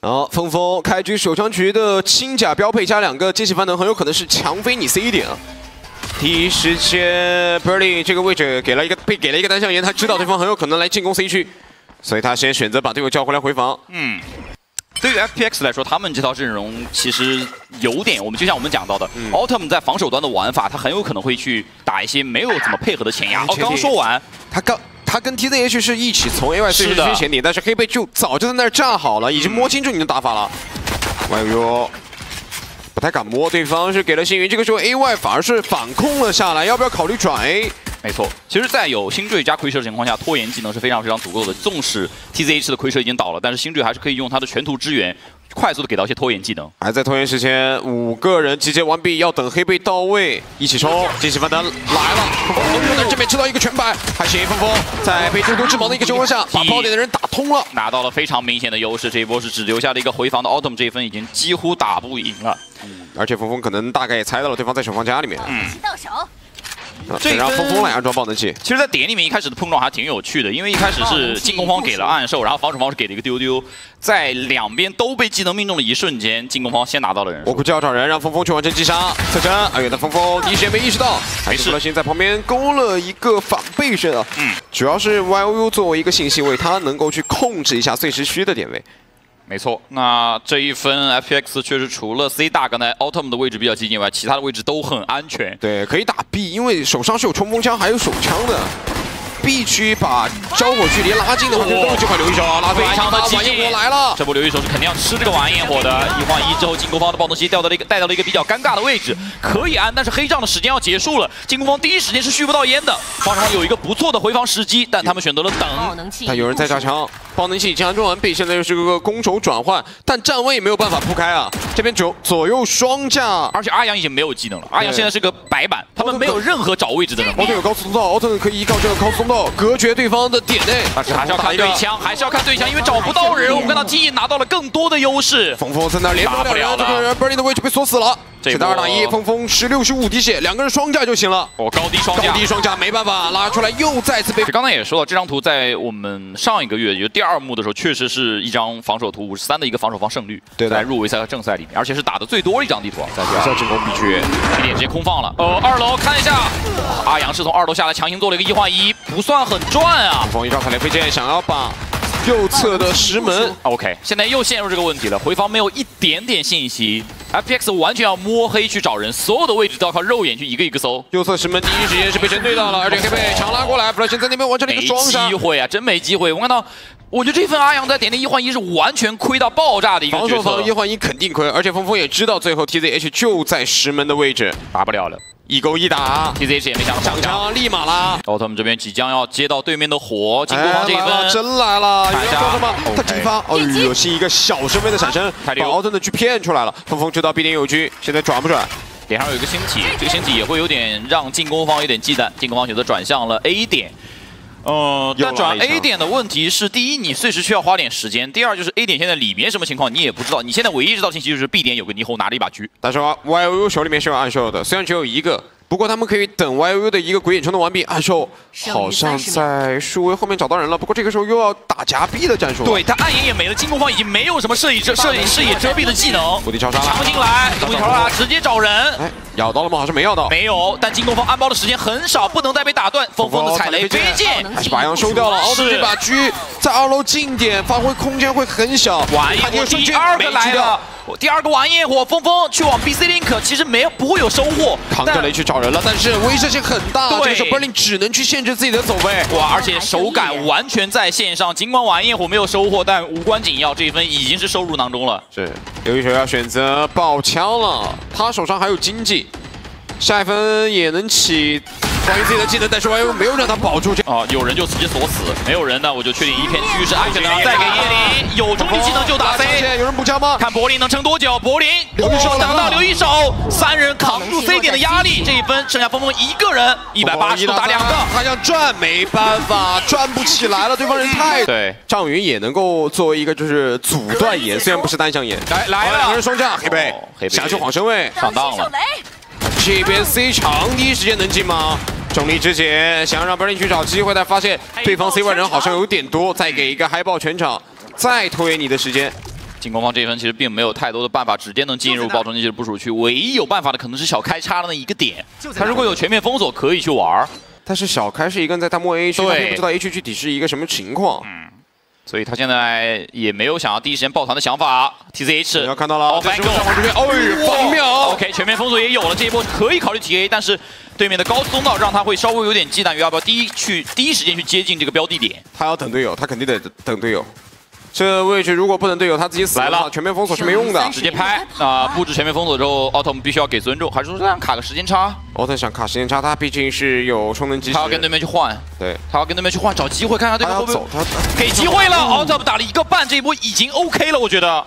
好，峰峰开局手枪局的轻甲标配加两个惊喜翻能，很有可能是强飞你 C 点啊。第一时间 b e r l y 这个位置给了一个被给了一个单向烟，他知道对方很有可能来进攻 C 区，所以他先选择把队友叫回来回防。嗯。对于 FPX 来说，他们这套阵容其实有点，我们就像我们讲到的，Autumn 在防守端的玩法，他很有可能会去打一些没有怎么配合的前压。哦，刚说完，他刚他跟 TZH 是一起从 AY 碎石区前点，但是黑贝就早就在那儿站好了，已经摸清楚你的打法了。哎呦，不太敢摸，对方是给了星云，这个时候 AY 反而是反控了下来，要不要考虑转 A？没错，其实，在有星坠加亏射的情况下，拖延技能是非常非常足够的。纵使 TZH 的亏射已经倒了，但是星坠还是可以用他的全图支援，快速的给到一些拖延技能。还在拖延时间，五个人集结完毕，要等黑贝到位，一起冲！惊喜翻单来了，这边吃到一个全白，还行，风风在被丢丢致盲的一个情况下，把爆点的人打通了，拿到了非常明显的优势。这一波是只留下了一个回防的 Autumn，这一分已经几乎打不赢了。嗯，而且风风可能大概也猜到了对方在守方家里面。嗯，到手。这让峰峰来安装爆能器。其实，在点里面一开始的碰撞还挺有趣的，因为一开始是进攻方给了暗兽，然后防守方是给了一个丢丢，在两边都被技能命中的一瞬间，进攻方先拿到了人。我估计要找人让峰峰去完成击杀。侧身，哎呀，那峰峰第一时间没意识到，还是了心在旁边勾了一个反背身啊。嗯，主要是 Y O U 作为一个信息位，他能够去控制一下碎石区的点位。没错，那这一分 FPX 确实除了 C 大刚才 Autumn 的位置比较激进以外，其他的位置都很安全。对，可以打 B，因为手上是有冲锋枪，还有手枪的。B 区把交火距离拉近的话，就都有机会留一手，拉非常的激进。火来了，这波留一手是肯定要吃这个玩焰火的。一换一之后，进攻方的暴动期掉到了一个带到了一个比较尴尬的位置，可以安，但是黑杖的时间要结束了，进攻方第一时间是续不到烟的。防守方有一个不错的回防时机，但他们选择了等。但有人在炸枪，爆能器已经安装完毕，现在又是个攻守转换，但站位也没有办法铺开啊。这边左左右双架，而且阿阳已经没有技能了，阿阳现在是个白板，他们没有任何找位置的能力。奥特有高速通道，奥特可以依靠这个高速通道隔绝对方。的点内，但是还是要看对枪，还是要看对枪，因为找不到人。我们看到 T 拿到了更多的优势。峰峰在那连不了人，这个人 Burning 的位置被锁死了。现在二打一，峰峰十六十五滴血，两个人双架就行了。哦，高低双架，高低双架没办法拉出来，又再次被。刚才也说了，这张图在我们上一个月，也就第二幕的时候，确实是一张防守图，五十三的一个防守方胜率。对在入围赛和正赛里面，而且是打的最多的一张地图。在第二进攻必区，一点直接空放了。呃，二楼看一下，阿阳是从二楼下来强行做了一个一换一，不算很赚啊。峰峰一招踩雷飞剑，想要把。右侧的石门，OK，现在又陷入这个问题了。回防没有一点点信息，FPX 完全要摸黑去找人，所有的位置都要靠肉眼去一个一个搜。右侧石门第一时间是被针对到了，而且黑贝强拉过来，弗莱辛在那边完成了一个双杀。没机会啊，真没机会。我看到，我觉得这份阿阳在点的一换一是完全亏到爆炸的一个防守方一换一肯定亏，而且峰峰也知道最后 TZH 就在石门的位置，打不了了。一勾一打，TZH 也没想到抢枪立马拉。奥特们这边即将要接到对面的火，进攻方这一分真来了，看一下什么？他敌方，哦呦，是一个小身位的闪身，把奥特的狙骗出来了。峰峰知道 B 点有狙，现在转不转？脸上有一个星体，这个星体也会有点让进攻方有点忌惮，进攻方选择转向了 A 点。呃，但转 A 点的问题是，第一，你碎石需要花点时间；第二，就是 A 点现在里面什么情况你也不知道。你现在唯一知道信息就是 B 点有个霓虹拿了一把狙，但是 Y O U 手里面是有暗秀的，虽然只有一个。不过他们可以等 Y O U 的一个鬼眼冲动完毕，暗兽好像在树威后面找到人了。不过这个时候又要打夹壁的战术，对他暗影也没了，进攻方已经没有什么射影遮射影视野遮蔽的技能。伏地超杀，抢进来，伏地超杀直接找人。哎，咬到了吗？好像没咬到。没有，但进攻方安包的时间很少，不能再被打断。峰峰的踩雷飞剑，还是把羊收掉了。奥特这把狙在二楼近点发挥空间会很小。完，第二个来了。第二个玩焰火，峰峰去往 B C link，其实没有不会有收获。扛着雷去找人了，但是威慑性很大。对，这时候 Berlin 只能去限制自己的走位。哇，而且手感完全在线上。尽管玩焰火没有收获，但无关紧要，这一分已经是收入囊中了。是，刘一手要选择爆枪了，他手上还有经济，下一分也能起。关于自己的技能，但是 YU 没有让他保住这。啊，有人就直接锁死，没有人呢，我就确定一片区域是安全的。再给叶林，有中立技能就打飞。有人补枪吗？看柏林能撑多久。柏林，我等到留一手，三人扛住 C 点的压力。这一分剩下峰峰一个人，一百八十度打两个。他想转，没办法，转不起来了。对方人太对。张云也能够作为一个就是阻断眼，虽然不是单向眼。来来了，两人双架，黑贝，想去晃身位，上当了。这边 C 长第一时间能进吗？重力肢解，想要让 Berlin 去找机会，但发现对方 C 位人好像有点多，再给一个嗨爆全场，再拖延你的时间。进攻方这一分其实并没有太多的办法，直接能进入爆冲击的部署区。唯一有办法的可能是小开插的那一个点，他如果有全面封锁可以去玩。但是小开是一个人在大漠 A 区，他并不知道 A 区具体是一个什么情况。嗯，所以他现在也没有想要第一时间抱团的想法。T Z H 要看到了，这边，哦，方秒。OK，全面封锁也有了，这一波可以考虑 T A，但是对面的高速通道让他会稍微有点忌惮于要不要第一去第一时间去接近这个标的点。他要等队友，他肯定得等队友。这位置如果不能队友，他自己死来了，全面封锁是没用的，直接拍。那布置全面封锁之后，奥特姆必须要给尊重，还是说让卡个时间差？奥特想卡时间差，他毕竟是有充能机，他要跟对面去换，对，他要跟对面去换，找机会看看对面会不会走给机会了。奥特姆打了一个半，这一波已经 OK 了，我觉得。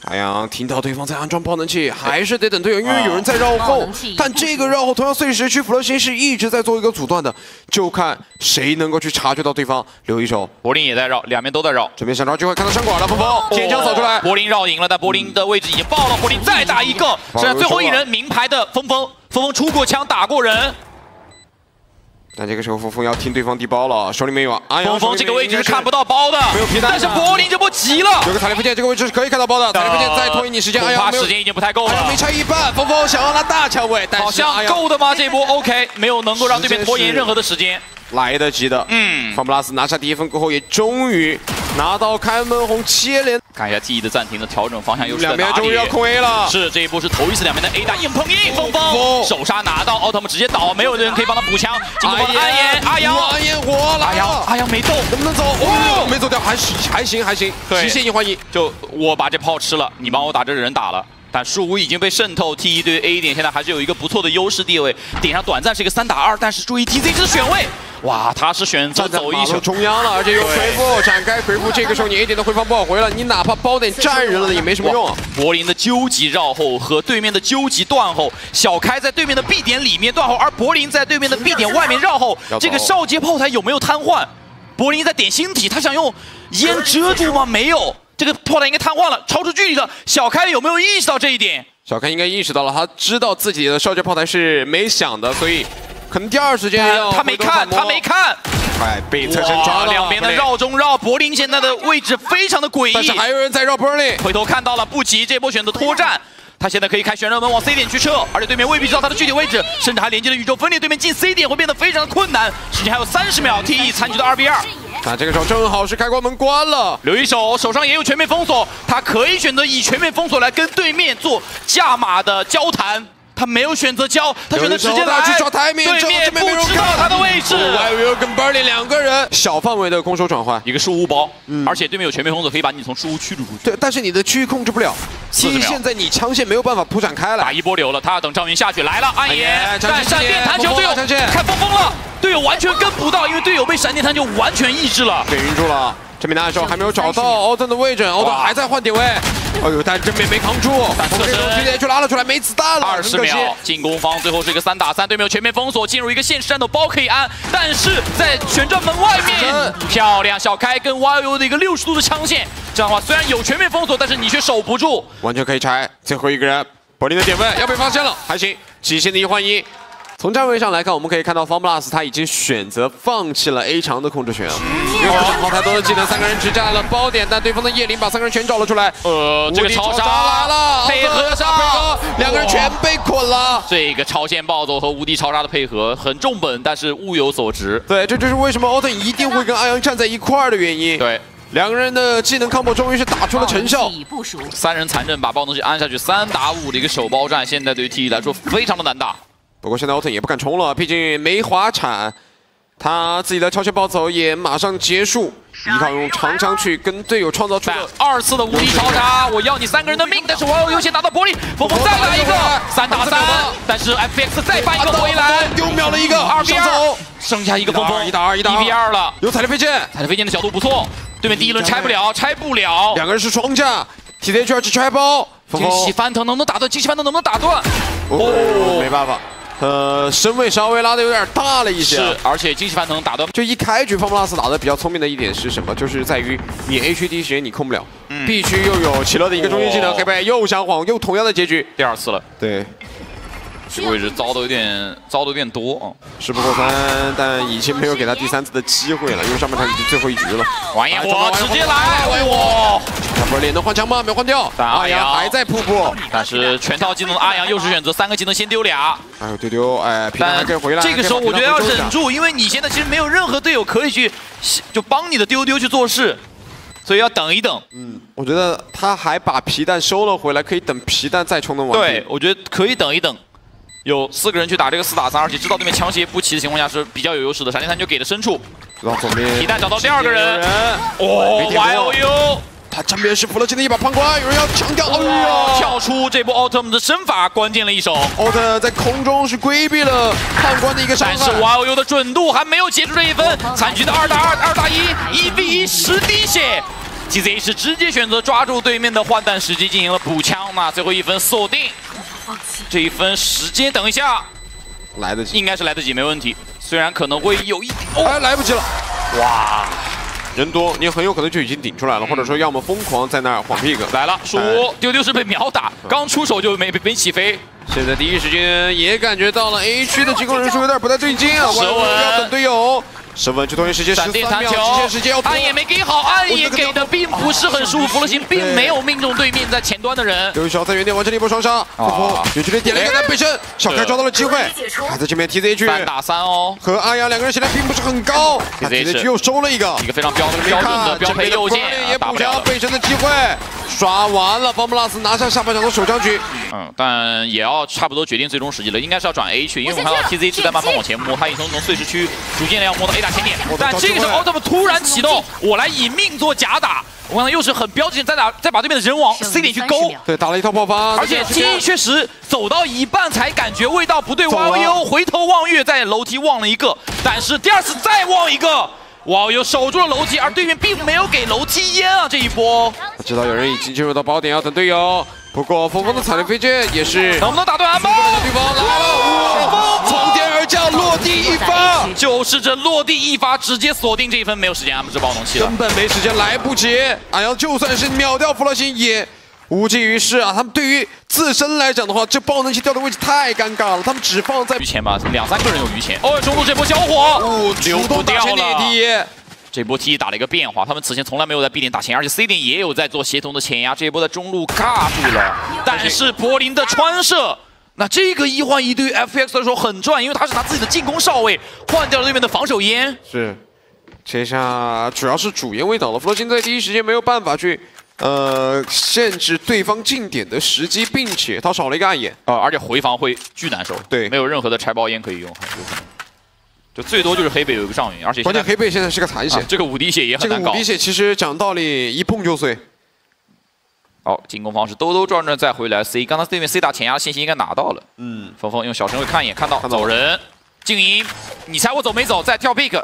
太阳听到对方在安装爆能器，还是得等队友，因为有人在绕后。但这个绕后，同样碎石区弗洛辛是一直在做一个阻断的，就看谁能够去察觉到对方。留一手，柏林也在绕，两边都在绕。这边想找机会，看到山管了，峰峰天枪扫出来，柏林绕赢了，但柏林的位置已经爆了。柏林再打一个，剩下最后一人，名牌的峰峰，峰峰出过枪打过人。但这个时候，峰峰要听对方递包了，手里面有阿峰峰这个位置是看不到包的，没有皮弹。但是柏林这波急了，有个塔利夫剑，这个位置是可以看到包的。塔利夫剑再拖你时间，阿阳时间已经不太够了，没差一半。峰峰想要拿大枪位，好像够的吗？这波 OK，没有能够让对面拖延任何的时间。来得及的，嗯，方布拉斯拿下第一分过后，也终于拿到开门红接连。看一下 T E 的暂停的调整方向优势两边终于要控 A 了，是这一波是头一次两边的 A 大硬碰硬，峰峰手刹拿到，奥特曼直接倒，没有人可以帮他补枪。阿岩，阿阳，阿阳活了，阿阳，阿阳没动，能不能走？哦，没走掉，还行，还行，还行。极限一换一，就我把这炮吃了，你帮我打这人打了。但树屋已经被渗透，T 一对 A 点现在还是有一个不错的优势地位。点上短暂是一个三打二，但是注意 T Z 这选位，哇，他是选择走一手中央了，而且有回复展开回复。这个时候你 A 点的回防不好回了，你哪怕包点站人了也没什么用。柏林的究极绕后和对面的究极断后，小开在对面的 B 点里面断后，而柏林在对面的 B 点外面绕后。这个少杰炮台有没有瘫痪？柏林在点星体，他想用烟遮住吗？没有。这个炮台应该瘫痪了，超出距离了。小开有没有意识到这一点？小开应该意识到了，他知道自己的少杰炮台是没响的，所以可能第二时间他没看，他没看。哎，被侧身抓了。两边的绕中绕，柏林现在的位置非常的诡异。但是还有人在绕柏林，回头看到了，不急，这波选择脱战。他现在可以开旋转门往 C 点去撤，而且对面未必知道他的具体位置，甚至还连接了宇宙分裂，对面进 C 点会变得非常的困难。时间还有三十秒，T E 残局的二 v 二。那这个时候正好是开关门关了，留一手，手上也有全面封锁，他可以选择以全面封锁来跟对面做价码的交谈。他没有选择交，他选择直接来去抓台面，对面不知道他的位置。外围跟 Bernie 两个人，小范围的空手转换，一个树屋包，而且对面有全面封锁，可以把你从树屋驱逐出去。对，但是你的区域控制不了，其现在你枪线没有办法铺展开了，打一波流了，他要等赵云下去来了，暗野在闪电弹球，队友看疯疯了，队友完全跟不到，因为队友被闪电弹球完全抑制了，被晕住了。这边的时候还没有找到奥登的位置，奥登还在换点位。哎呦，但正面没扛住，从这个直接就拉了出来，没子弹了。二十秒，进攻方最后是一个三打三，对面有全面封锁，进入一个现实战斗，包可以安，但是在旋转门外面，漂亮，小开跟 YU 的一个六十度的枪线，这样的话虽然有全面封锁，但是你却守不住，完全可以拆。最后一个人，柏林的点位要被发现了，还行，极限的一换一。从站位上来看，我们可以看到方 plus 他已经选择放弃了 A 长的控制权了。因为好太多的技能，三个人只占了包点，但对方的叶灵把三个人全找了出来。呃，这个超杀来了，配合杀配合，两个人全被捆了。这个超限暴走和无敌超杀的配合很重本，但是物有所值。对，这就是为什么奥特一定会跟阿阳站在一块儿的原因。对，两个人的技能 combo 终于是打出了成效。三人残阵把暴东西安下去，三打五的一个手包战，现在对于 T 来说非常的难打。不过现在奥特也不敢冲了，毕竟没滑铲，他自己的超前暴走也马上结束，依靠用长枪去跟队友创造出二次的无敌超杀，我要你三个人的命，但是我要优先拿到玻璃，峰峰再来一个三打三，但是 FX 再发一个回来，又秒了一个二 v 二，剩下一个峰峰一打二一打一 v 二了，有踩雷飞剑，踩雷飞剑的角度不错，对面第一轮拆不了，拆不了，两个人是双架，TH 二去拆包，惊喜翻腾能不能打断？惊喜翻腾能不能打断？哦，没办法。呃，身位稍微拉的有点大了一些，是，而且惊喜翻腾打的，就一开局方 plus 打的比较聪明的一点是什么？就是在于你 A 区第一时间你控不了，，B 区又有奇乐的一个中心技能，黑白又想晃，又同样的结局，第二次了，对，这个位置遭的有点遭的有点多啊，事不过三，但已经没有给他第三次的机会了，因为上半场已经最后一局了，玩烟火直接来，玩烟火。不是连能换枪吗？没换掉。但阿阳还在瀑布，但是全套技能的阿阳又是选择三个技能先丢俩。哎呦丢丢，哎，皮蛋。这个时候我觉得要忍住，因为你现在其实没有任何队友可以去就帮你的丢丢去做事，所以要等一等。嗯，我觉得他还把皮蛋收了回来，可以等皮蛋再冲的完。对，我觉得可以等一等。有四个人去打这个四打三，而且知道对面枪械不齐的情况下是比较有优势的。闪电三就给了深处。皮蛋找到第二个人，哦，Y O U，他这边是弗洛基的一把判官，有人要强调，哎呀，跳出这波奥特曼的身法，关键了一手。奥特在空中是规避了判官的一个伤害，但是 Y O U 的准度还没有结束这一分，残局的二打二，二打一，一 v 一十滴血 GZ 是直接选择抓住对面的换弹时机进行了补枪，那最后一分锁定。这一分时间，等一下，来得及，应该是来得及，没问题。虽然可能会有一，哎，来不及了，哇，人多，你很有可能就已经顶出来了，或者说要么疯狂在那儿晃屁股。来了，鼠丢丢是被秒打，刚出手就没没起飞。现在第一时间也感觉到了 A 区的进攻人数有点不太对劲啊，蛇纹要等队友。十分，就拖延时间十三秒，极限时间要暗也没给好，暗也给的并不是很舒服，弗洛星并没有命中对面在前端的人。刘宇潇在原地完成了一波双杀，远距离点了一个单背身，小开抓到了机会，还在这边 T Z H 三打三哦，和阿阳两个人血量并不是很高，T Z H 又收了一个，一个非常标标准的标配右键，也补了背身的机会，刷完了，方布拉斯拿下下半场的首枪局，嗯，但也要差不多决定最终时机了，应该是要转 A 去，因为我们看到 T Z H 在慢慢往前摸，他已经从碎石区逐渐的要摸到 A 打前点，但这个时候奥特曼突然启动，我来以命做假打，我刚才又是很标志性，再打再把对面的人往 C 点去勾，对，打了一套爆发，而且 T 确实走到一半才感觉味道不对，Y U 回头望月，在楼梯望了一个，但是第二次再望一个，Y U 守住了楼梯，而对面并没有给楼梯烟啊，这一波，知道有人已经进入到包点，要等队友。不过峰峰的彩铃飞剑也是能不能打断安邦？对方来了，峰！从天而降，落地一发，就是这落地一发直接锁定这一分，没有时间安不这暴龙器了，根本没时间，来不及。阿阳就算是秒掉弗洛星也无济于事啊！他们对于自身来讲的话，这爆能器掉的位置太尴尬了，他们只放在余钱吧，两三个人有余钱。哦，中路这波交火，哦主动掉了。这波 T 打了一个变化，他们此前从来没有在 B 点打前压，而且 C 点也有在做协同的前压。这一波在中路尬住了，但是柏林的穿射，那这个一换一对于 FX 来说很赚，因为他是拿自己的进攻哨位换掉了对面的防守烟。是，这下主要是主烟位倒了，弗洛金在第一时间没有办法去呃限制对方进点的时机，并且他少了一个暗眼啊，而且回防会巨难受。对，没有任何的拆包烟可以用，有可能。就最多就是黑贝有一个上云，而且关键黑贝现在是个残血，这个五滴血也很难搞。这个五滴血其实讲道理一碰就碎。好，进攻方式兜兜转转再回来 C，刚才对面 C 打前压信息应该拿到了。嗯，峰峰用小神位看一眼，看到走人，静音，你猜我走没走？再跳 pick，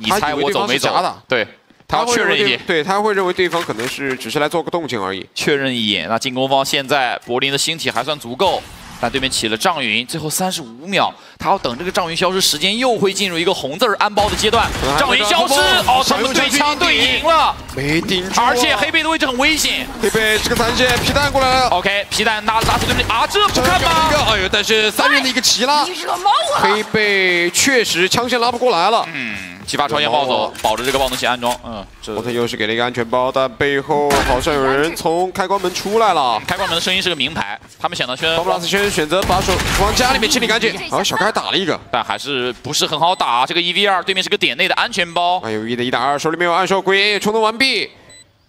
你猜我走没走？对，他要确认一眼，对他会认为对方可能是只是来做个动静而已，确认一眼。那进攻方现在柏林的星体还算足够。但对面起了障云，最后三十五秒，他要等这个障云消失，时间又会进入一个红字安包的阶段。障云消失，哦，他们对枪对赢了，没顶住，而且黑贝的位置很危险。黑贝这个残血，皮蛋过来了。OK，皮蛋拉拉出对面啊，这不看吗？哎呦，但是三人的一个齐拉，黑贝确实枪线拉不过来了。嗯。激发超限暴走，保着这个暴能器安装。嗯，我他又是给了一个安全包，但背后好像有人从开关门出来了。开关门的声音是个名牌，他们想到轩，巴布拉斯轩选择把手往家里面清理干净。好，小开打了一个，但还是不是很好打。这个一 v 二，对面是个点内的安全包。还有一的一打二，手里面有暗哨，鬼也冲动完毕。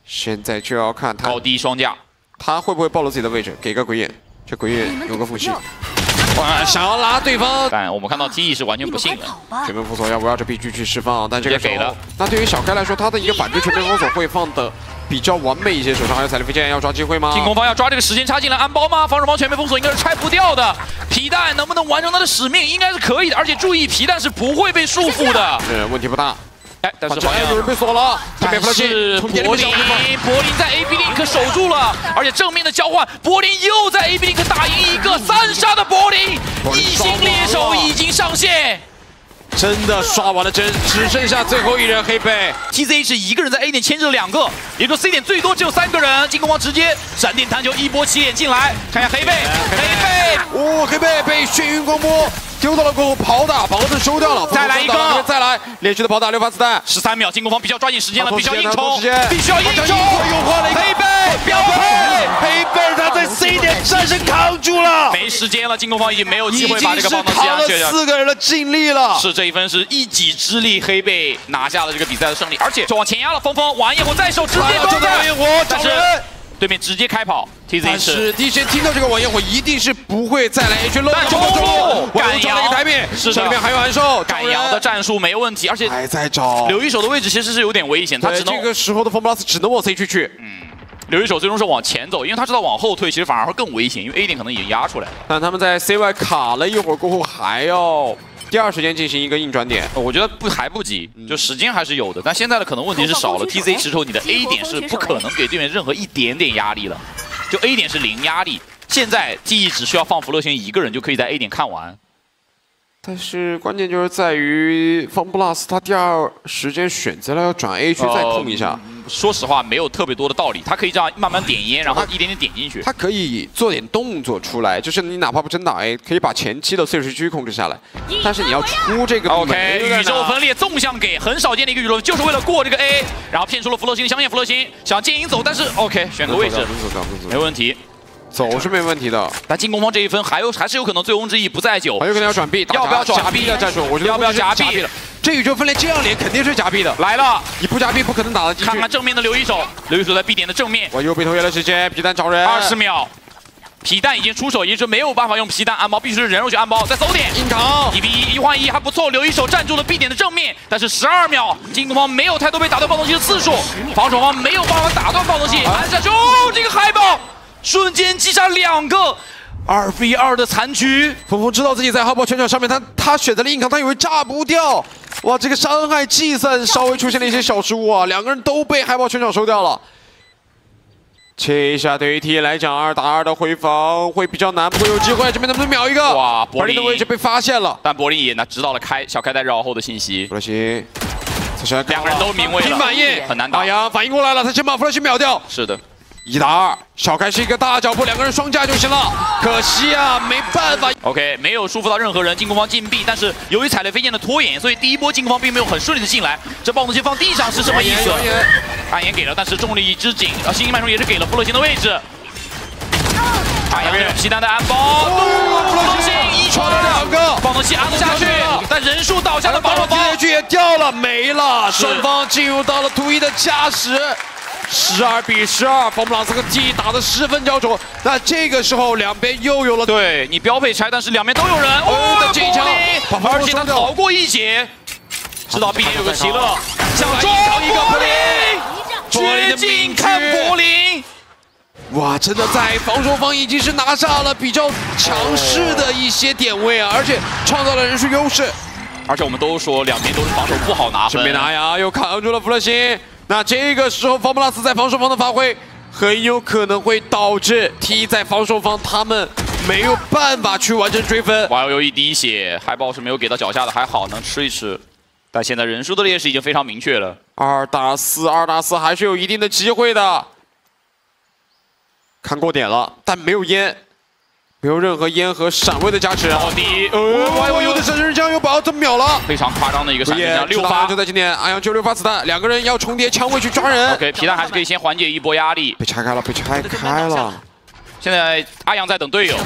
现在就要看他高低双架，他会不会暴露自己的位置？给个鬼眼，这鬼眼有个复习。想要拉对方，但我们看到 T E 是完全不信的。全面封锁要不要这 B G 去释放？但这个给了。那对于小开来说，他的一个反制全面封锁会放的比较完美一些。手上还有彩铃飞剑，要抓机会吗？进攻方要抓这个时间差进来安包吗？防守方全面封锁应该是拆不掉的。皮蛋能不能完成他的使命？应该是可以的。而且注意，皮蛋是不会被束缚的。是问题不大。哎，但是好像有人被锁了。但是柏林，柏林在 A B Link 守住了，而且正面的交换，柏林又在 A B Link 打赢一个三杀的柏林，一星猎手已经上线，真的刷完了针，只剩下最后一人黑贝。T Z 是一个人在 A 点牵制了两个，也就 C 点最多只有三个人。进攻方直接闪电弹球一波起点进来，看一下黑贝，黑贝，哦，黑贝被眩晕光波丢到了过后跑打，房子收掉了，再来一个，再来连续的跑打六发子弹，十三秒，进攻方必须要抓紧时间了，必须要硬冲，必须要硬冲，又换了一个黑贝标没时间了，进攻方已经没有机会把这个棒扛了四个人的尽力了，是这一分是一己之力，黑贝拿下了这个比赛的胜利，而且就往前压了，峰峰玩焰火在手，直接抓在焰火，但是。对面直接开跑，T Z 是第一时间听到这个晚焰火，一定是不会再来 H 漏。中路赶羊了一个台面，是里面还有安寿，赶羊的战术没问题，而且还在找。留一手的位置其实是有点危险，他只能这个时候的 Formula 只能往 C 区去。嗯，留一手最终是往前走，因为他知道往后退其实反而会更危险，因为 A 点可能已经压出来了。但他们在 CY 卡了一会儿过后，还要。第二时间进行一个硬转点，我觉得不还不急，就时间还是有的。但现在的可能问题是少了 T Z 石头，你的 A 点是不可能给对面任何一点点压力了，就 A 点是零压力。现在记忆只需要放弗洛星一个人就可以在 A 点看完。但是关键就是在于方 plus 他第二时间选择了要转 A 区再控一下。说实话，没有特别多的道理。他可以这样慢慢点烟，然后一点点点进去。他可以做点动作出来，就是你哪怕不真打 A，可以把前期的碎石区控制下来。但是你要出这个 OK，宇宙分裂纵向给很少见的一个宇宙，就是为了过这个 A，然后骗出了弗洛星的香烟。弗洛星想剑影走，但是 OK 选个位置，没问题。走是没问题的，但进攻方这一分还有还是有可能醉翁之意不在酒，很有可能要转 B，要不要转 B 的战术？我觉得要不要夹 B 了？这宇宙分裂这样连肯定是假币的，来了，你不加币不可能打得进去。看看正面的刘一手，刘一手在 B 点的正面。哇，又被拖延了时间，皮蛋找人，二十秒，皮蛋已经出手，也是没有办法用皮蛋安包，必须是人肉去安包，再走点。硬扛，一比一，一换一还不错，留一手站住了 B 点的正面，但是十二秒，进攻方没有太多被打断暴动器的次数，防守方没有办法打断暴动器，按下去，哦，这个海报。瞬间击杀两个二 v 二的残局，峰峰知道自己在海豹全场上面，他他选择了硬扛，他以为炸不掉，哇，这个伤害计算稍微出现了一些小失误啊，两个人都被海豹全场收掉了。这一下对于 T 来讲，二打二的回防会比较难，不过有机会，这边能不能秒一个？哇，柏林的位置被发现了，但柏林也呢知道了开小开在绕后的信息。弗洛西，两个人都明位了，平反应很难打。大洋反应过来了，他先把弗洛西秒掉。是的。一打二，小开是一个大脚步，两个人双架就行了。可惜啊，没办法。OK，没有束缚到任何人，进攻方禁闭。但是由于踩雷飞剑的拖延，所以第一波进攻方并没有很顺利的进来。这暴动器放地上是什么意思？暗炎给了，但是重力之井，啊，星星脉冲也是给了弗洛星的位置。暗炎有皮蛋的安包，弗洛星一传两个，暴动器安不下去，但人数倒下的暴动方也掉了，没了。双方进入到了图一的加时。十二比十二，方布朗斯和 T 打的十分焦灼。那这个时候，两边又有了对你标配拆，但是两边都有人。哦，这一枪，而且他逃过一劫，知道 B 点有个奇乐，想抓一个柏林，绝境看柏林。哇，真的在防守方已经是拿下了比较强势的一些点位啊，而且创造了人数优势。而且我们都说两边都是防守不好拿分。这边拿呀，又扛住了弗勒辛。那这个时候，方布拉斯在防守方的发挥很有可能会导致 T 在防守方他们没有办法去完成追分。哇，有一滴血，海豹是没有给到脚下的，还好能吃一吃。但现在人数的劣势已经非常明确了，二打四，二打四还是有一定的机会的。看过点了，但没有烟。没有任何烟和闪位的加持，好，第一，哇，有的神人将又把奥特秒了，非常夸张的一个闪身枪，六发就在今天，阿阳就六发子弹，两个人要重叠枪位去抓人。OK，皮蛋还是可以先缓解一波压力。被拆开了，被拆开了。现在阿阳在等队友，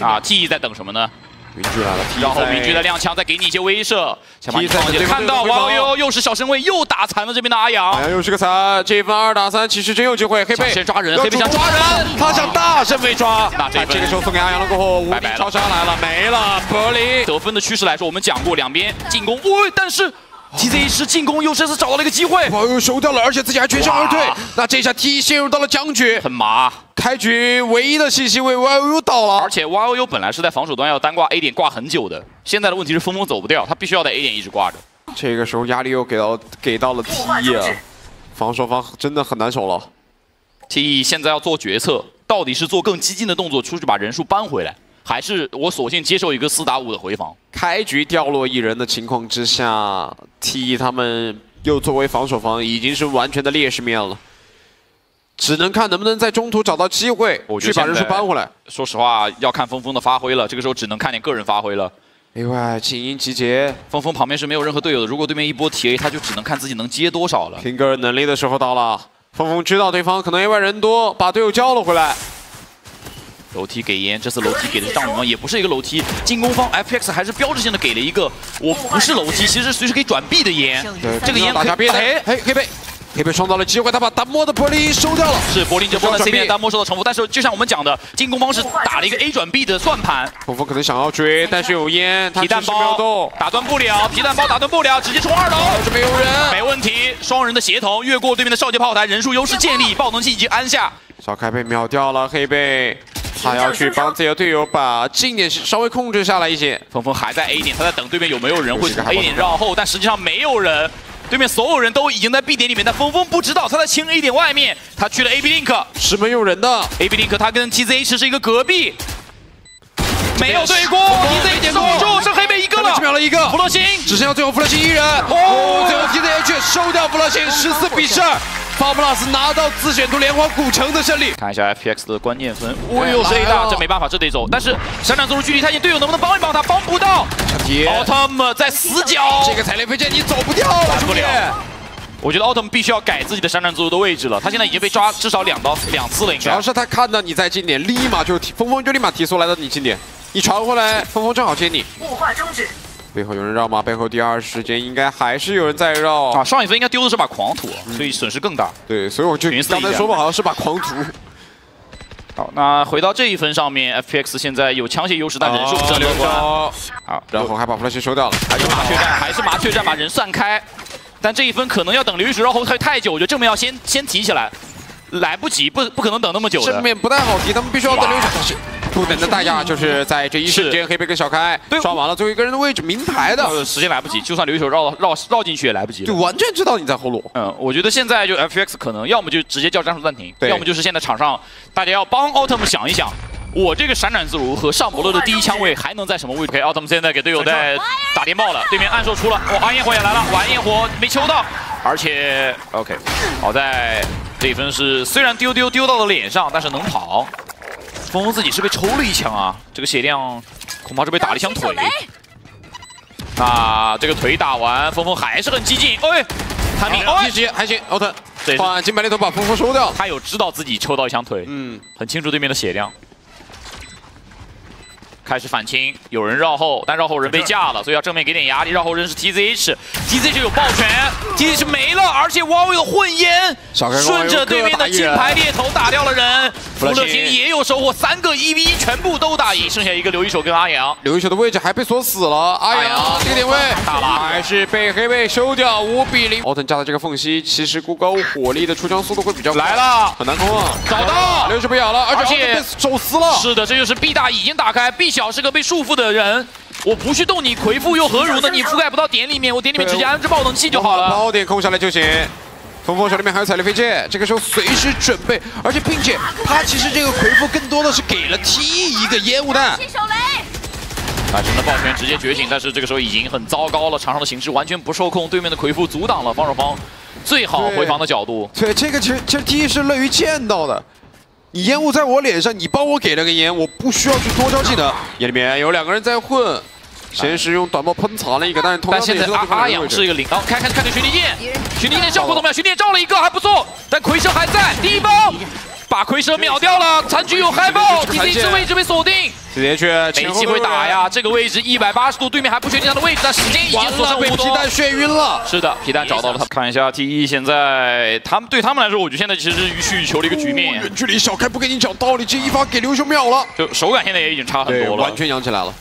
啊记忆在等什么呢？云居来了，然后云居的踉跄，再给你一些威慑。看到哇哟，又是小身位，又打残了这边的阿阳。阿阳又是个残，这一分二打三，其实真有机会。黑贝先抓人，黑贝想抓人，他想大身位抓。那这这个时候送给阿阳了过后，无敌超杀来了，没了。柏林得分的趋势来说，我们讲过两边进攻，喂，但是。T Z 是进攻，又这次找到了一个机会，哇，又收掉了，而且自己还全身而退。那这下 T 陷入到了僵局，很麻。开局唯一的信息为 Y O U 倒了，而且 Y O U 本来是在防守端要单挂 A 点挂很久的，现在的问题是峰峰走不掉，他必须要在 A 点一直挂着。这个时候压力又给到给到了 T 啊，防守方真的很难守了。T 现在要做决策，到底是做更激进的动作出去把人数扳回来。还是我索性接受一个四打五的回防。开局掉落一人的情况之下，T 他们又作为防守方已经是完全的劣势面了，只能看能不能在中途找到机会去把人数扳回来。说实话，要看峰峰的发挥了。这个时候只能看点个人发挥了。另外，静音集结，峰峰旁边是没有任何队友的，如果对面一波 TA，他就只能看自己能接多少了。听歌能力的时候到了，峰峰知道对方可能 A 外人多，把队友叫了回来。楼梯给烟，这次楼梯给的是大女王，也不是一个楼梯。进攻方 FPX 还是标志性的给了一个，我不是楼梯，其实随时可以转 B 的烟。这个烟打下边，哎，黑黑贝，黑贝创造了机会，他把达摩的柏林收掉了。是柏林这波的 C 边达摩受到重复，但是就像我们讲的，进攻方是打了一个 A 转 B 的算盘。峰峰可能想要追，但是有烟，皮蛋包打断不了，皮蛋包打断不了，直接冲二楼。这边有人，没问题，双人的协同越过对面的少杰炮台，人数优势建立，爆能器已经安下。小开被秒掉了，黑贝。他要去帮自己的队友把近点稍微控制下来一些。峰峰还在 A 点，他在等对面有没有人会从 A 点绕后，但实际上没有人。对面所有人都已经在 B 点里面，但峰峰不知道他在清 A 点外面，他去了 AB Link，是没有人的。AB Link 他跟 TZH 是一个隔壁，没有对过，TZH 守住，剩黑妹一个了，秒了一个，弗洛星只剩下最后弗洛星一人。哦，最后 TZH 收掉弗洛星，十四比十二。FABULOUS 拿到自选图连环古城的胜利，看一下 FPX 的关键分，哦呦这一大，这没办法，这得走。但是闪闪走路距离太近，队友能不能帮一帮他？帮不到。奥特曼在死角，这个踩雷飞剑你走不掉了，不了。我觉得奥特曼必须要改自己的闪闪走路的位置了，他现在已经被抓至少两刀两次了，应该。主要是他看到你在近点，立马就峰峰就立马提速来到你近点，你传回来，峰峰正好接你。雾化终止。背后有人绕吗？背后第二时间应该还是有人在绕啊！上一分应该丢的是把狂徒，所以损失更大。对，所以我就刚才说嘛好像是把狂徒。好，那回到这一分上面，FPX 现在有枪械优势，但人数不流关。好，然后还把弗莱奇收掉了，还是麻雀战，还是麻雀战，把人散开。但这一分可能要等刘雨水绕后太太久，我觉得正面要先先提起来，来不及，不不可能等那么久正面不太好提，他们必须要等刘雨水。不等的代价就是在这一瞬间，黑贝跟小开刷完了最后一个人的位置，名牌的时间来不及，就算留一手绕绕绕进去也来不及，就完全知道你在后路。嗯，我觉得现在就 FX 可能要么就直接叫战术暂停，要么就是现在场上大家要帮奥特曼想一想，我这个闪展自如和上伯乐的第一枪位还能在什么位置？OK，奥特曼现在给队友在打电报了，对面暗兽出了，哇，焰火也来了，晚焰火没抽到，而且 OK，好在这一分是虽然丢丢丢到了脸上，但是能跑。峰峰自己是被抽了一枪啊，这个血量恐怕是被打了一枪腿。那这个腿打完，峰峰还是很激进。哎，他命，哦，击还行。奥特换金白猎头把峰峰收掉，他有知道自己抽到一枪腿，嗯，很清楚对面的血量。开始反清，有人绕后，但绕后人被架了，所以要正面给点压力。绕后人是 TZH，TZH 有爆拳，TZH 没了，而且王伟有混烟，顺着对面的金牌猎头打掉了人。弗勒星也有收获，三个一 v 一全部都打赢，剩下一个刘一手跟阿阳。刘一手的位置还被锁死了，阿阳这个点位打了，还是被黑妹收掉，五比零。奥特加的这个缝隙，其实孤高火力的出枪速度会比较来了，很难攻啊，找到刘一手被咬了，而且被手撕了。是的，这就是 B 大已经打开，B 小是个被束缚的人，我不去动你，魁父又何如呢？你覆盖不到点里面，我点里面直接安置爆能器就好了，爆点控下来就行。峰峰手里面还有踩雷飞剑，这个时候随时准备，而且并且他其实这个魁父更多的是给了 T 一个烟雾弹。手雷，反神的爆拳直接觉醒，但是这个时候已经很糟糕了，场上的形势完全不受控，对面的魁父阻挡了防守方最好回防的角度。对，这个其实其实 T 是乐于见到的，你烟雾在我脸上，你帮我给了个烟，我不需要去多交技能。眼里面有两个人在混。先是用短炮喷残了一个，但是但现在阿阿阳是一个领刀，看看看这玄地剑，玄地剑效果怎么样？玄地剑照了一个还不错，但奎生还在，第一包把魁蛇秒掉了，残局有嗨爆，T C 位置被锁定，直接去没机会打呀，这个位置一百八十度，对面还不确定他的位置，但时间已经锁成被皮蛋眩晕了。是的，皮蛋找到了他，看一下 T E 现在他们对他们来说，我觉得现在其实是予取予求的一个局面。远距离小开不跟你讲道理，这一发给刘兄秒了，就手感现在也已经差很多了，完全养起来了。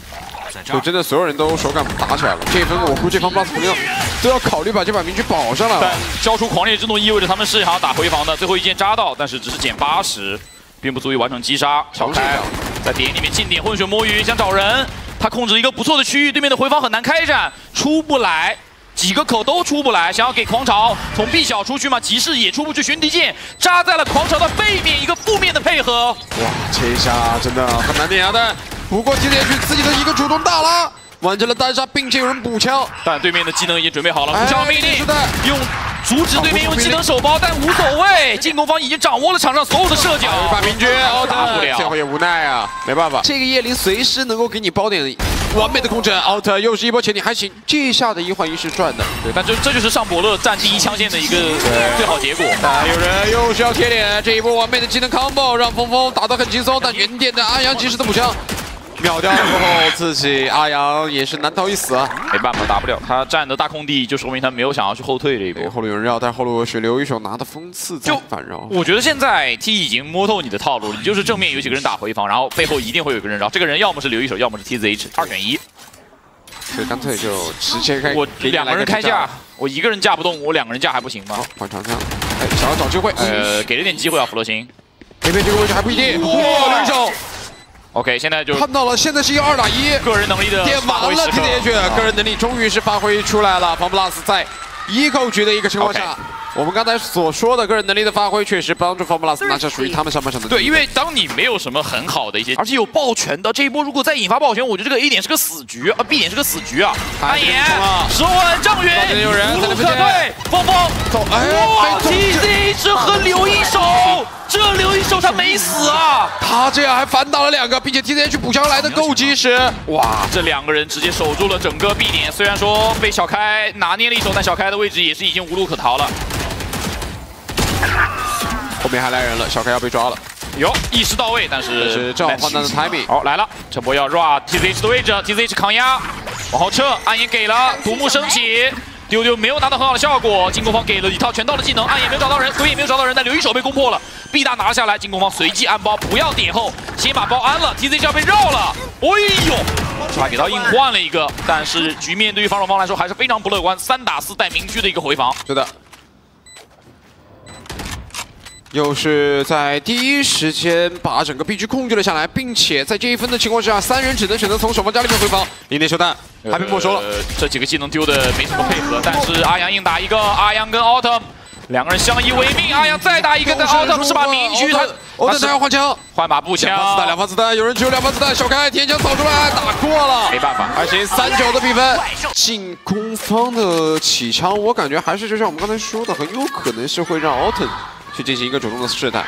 就真的所有人都手感打起来了，这一分我估计方 plus 肯定都要考虑把这把名局保上了。但交出狂烈之怒意味着他们是想要打回防的，最后一剑扎到，但是只是减八十，并不足以完成击杀。小开在点里面近点浑水摸鱼，想找人，他控制一个不错的区域，对面的回防很难开展，出不来，几个口都出不来，想要给狂潮从 B 小出去嘛，骑士也出不去，玄敌剑扎在了狂潮的背面，一个负面的配合。哇，这一下真的很难点啊，但。不过接下去自己的一个主动大拉，完成了单杀，并且有人补枪，但对面的技能已经准备好了，补枪命令，用阻止对面用技能手包，但无所谓，进攻方已经掌握了场上所有的射角，把明军打不了，最后也无奈啊，没办法，这个叶灵随时能够给你包点完美的控制，out 又是一波前顶，还行。这下的一换一是赚的，对，但这这就是上伯乐占第一枪线的一个最好结果。但有人又是要贴脸，这一波完美的技能 combo 让峰峰打得很轻松，但原点的安阳及时的补枪。秒掉了过后，自己阿阳也是难逃一死啊！没办法，打不了。他占的大空地，就说明他没有想要去后退这一波。后路有人绕，但后路水流一手拿的风刺在反绕。我觉得现在 T 已经摸透你的套路了，你就是正面有几个人打回防，然后背后一定会有一个人绕。这个人要么是留一手，要么是 TZH，二选一。所以干脆就直接开。我两个人开架，我一个人架不动，我两个人架还不行吗？换长枪，想要找机会。呃，给了点机会啊，弗洛星。这边这个位置还不一定。哇，留一手。OK，现在就看到了，现在是一个二打一，个人能力的点完了 T D H，个人能力终于是发挥出来了。方 plus 在一扣局的一个情况下。我们刚才所说的个人能力的发挥，确实帮助 Formula 拿下属于他们上半场的。对，因为当你没有什么很好的一些，而且有爆拳的这一波，如果再引发爆拳，我觉得这个 A 点是个死局啊，B 点是个死局啊。暗眼，十万丈元，无路可退，峰峰走，哇！TZH 和留一手，这留一手他没死啊，他这样还反打了两个，并且 TZH 补枪来的够及时。哇，这两个人直接守住了整个 B 点，虽然说被小开拿捏了一手，但小开的位置也是已经无路可逃了。后面还来人了，小开要被抓了。哟，意识到位，但是是正好判断的 timing。好，来了，这波要 rua TZH 的位置，TZH 抗压，往后撤，暗影给了，独木升起，丢丢没有拿到很好的效果。进攻方给了一套全套的技能，暗夜没有找到人，鬼也没有找到人，但留一手被攻破了，B 大拿了下来。进攻方随即安包，不要点后，先把包安了，T Z 就要被绕了。哎呦，他给到硬换了一个，但是局面对于防守方来说还是非常不乐观，三打四带明区的一个回防。是的。又是在第一时间把整个 B 区控制了下来，并且在这一分的情况下，三人只能选择从守方家里面回防。零点修弹还被没收了，这几个技能丢的没什么配合，但是阿阳硬打一个，阿阳跟 Autumn 两个人相依为命，阿阳再打一个，但 Autumn 是把明区他，Autumn 他要换枪，换把步枪，两发子弹，两发子弹，有人只有两发子弹，小开天枪扫出来，打过了，没办法，还行，三九的比分，进攻方的起枪，我感觉还是就像我们刚才说的，很有可能是会让 Autumn。去进行一个主动的试探，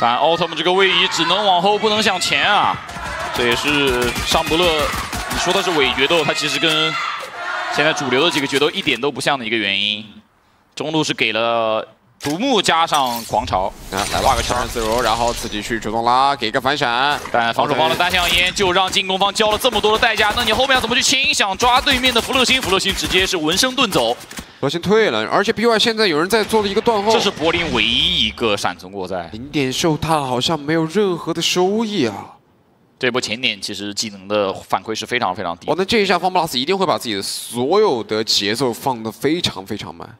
但奥特曼这个位移只能往后不能向前啊，这也是尚不勒，你说的是伪决斗，他其实跟现在主流的几个决斗一点都不像的一个原因。中路是给了独木加上狂潮，来画个超人自如，然后自己去主动拉，给一个反闪。但防守方的单向烟就让进攻方交了这么多的代价，那你后面要怎么去清？想抓对面的福乐星，福乐星直接是闻声遁走。罗星退了，而且 B Y 现在有人在做了一个断后，这是柏林唯一一个闪存过在。零点受他好像没有任何的收益啊！这波前点其实技能的反馈是非常非常低。哦，那这一下方 plus 一定会把自己的所有的节奏放得非常非常慢，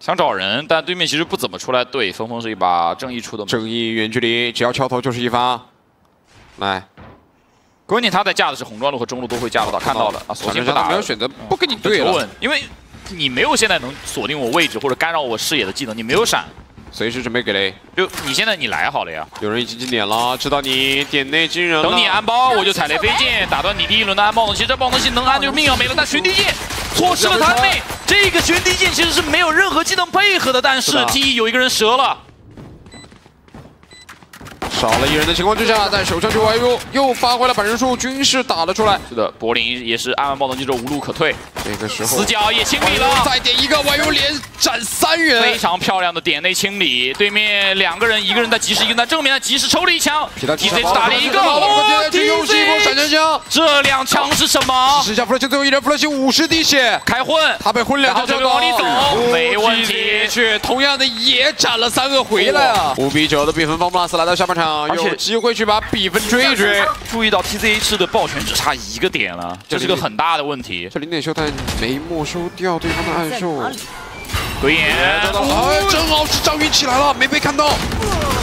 想找人，但对面其实不怎么出来。对，峰峰是一把正义出的，正义远距离，只要敲头就是一发。来，关键他在架的是红装路和中路都会架得到，看到了啊，索性不打，没有选择不跟你对了，因为。你没有现在能锁定我位置或者干扰我视野的技能，你没有闪，随时准备给雷。就你现在你来好了呀，有人已经进点了，知道你点内惊人。等你安包，我就踩雷飞剑，打断你第一轮的安爆能其实这爆能器能安就命要没了，但旋地剑错失了他妹，这个旋地剑其实是没有任何技能配合的，但是 T 有一个人折了。少了一人的情况之下，在手上就 YU 又发挥了本人数，军事打了出来。是的，柏林也是按完爆能技之后无路可退。这个时候死角也清理了，再点一个 YU 连斩三人，非常漂亮的点内清理。对面两个人，一个人在及时，一个人在正面及时抽了一枪。TZ 打了一个，哇！去又是一波闪电枪，这两枪是什么？剩下弗洛星最后一人，弗洛星五十滴血，开混，他被混两枪就往里走，没问题。却同样的也斩了三个回来啊！五比九的比分，方布拉斯来到下半场，有机会。去把比分追一追。注意到 TCH 的抱拳只差一个点了，这是个很大的问题。这零点修弹没没收掉对方的暗兽。鬼眼，哎，正好是张云起来了，没被看到。